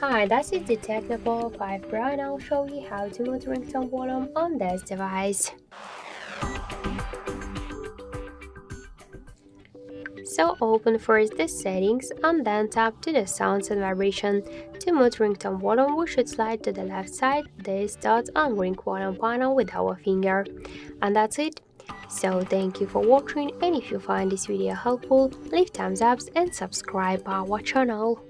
Hi, this is the Tecno Pova 5 Pro, and I'll show you how to mute ringtone volume on this device. So open first the settings and then tap to the sounds and vibration. To mute ringtone volume, we should slide to the left side, this dot on ring panel with our finger. And that's it. So thank you for watching and if you find this video helpful, leave thumbs up and subscribe our channel.